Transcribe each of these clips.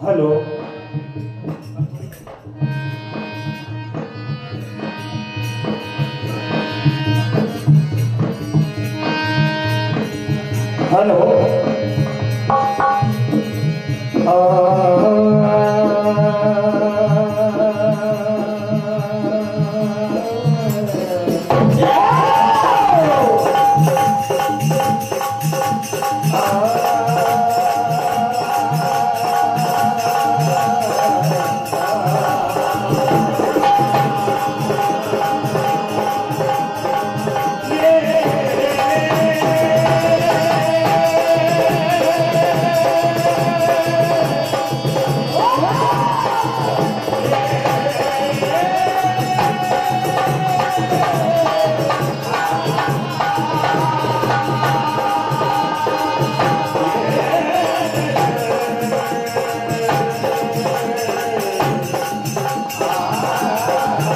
Hello. Hello.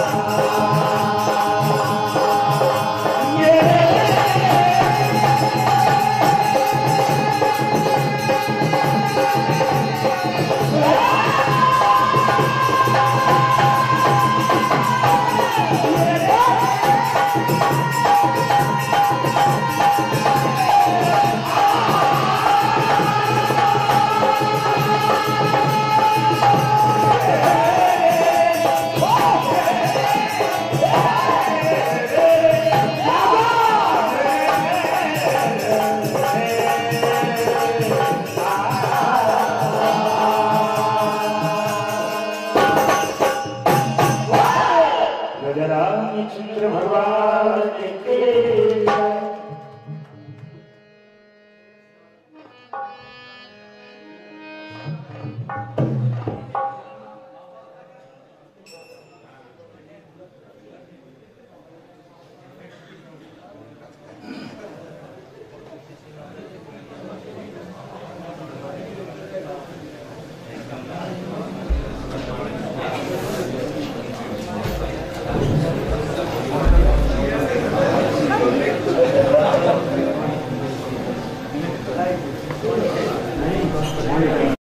Música காத்திட்டே